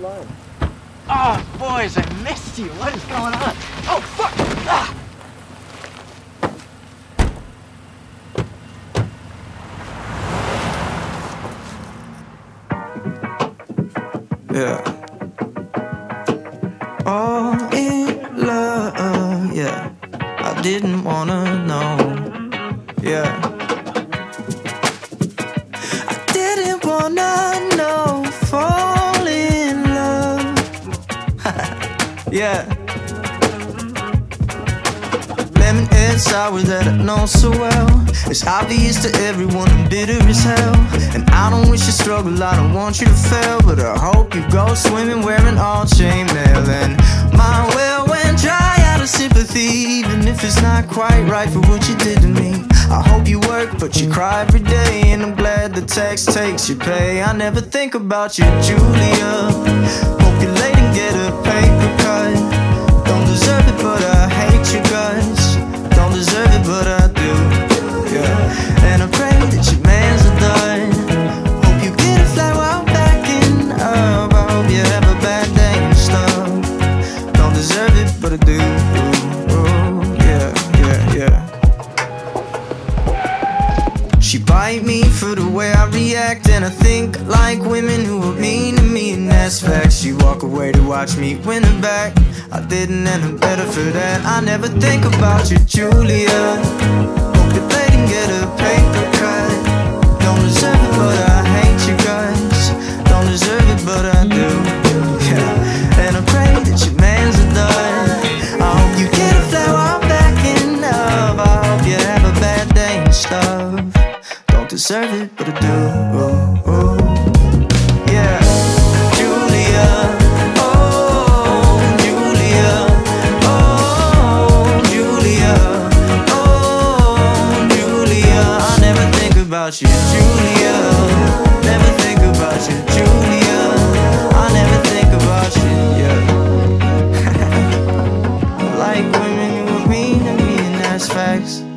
line. Oh, boys, I missed you. What is going on? Oh, fuck! Ah! Yeah. All in love, yeah. I didn't wanna know, yeah. I didn't wanna yeah. Lemon and sour that I know so well. It's obvious to everyone I'm bitter as hell. And I don't wish you struggle, I don't want you to fail. But I hope you go swimming wearing all chainmail. And my well went dry out of sympathy, even if it's not quite right for what you did to me. I hope you work, but you cry every day. And I'm glad the tax takes your pay. I never think about you, Julia. For the way I react And I think like women who are mean to me And that's facts. She walk away to watch me win it back. I didn't and I'm better for that. I never think about you, Julia deserve it, but I do. Ooh, ooh. Yeah, Julia. Oh, oh, oh, about you, Julia. Never think about you, Julia. I never think about you, yeah. like women, you were mean to me, and that's facts.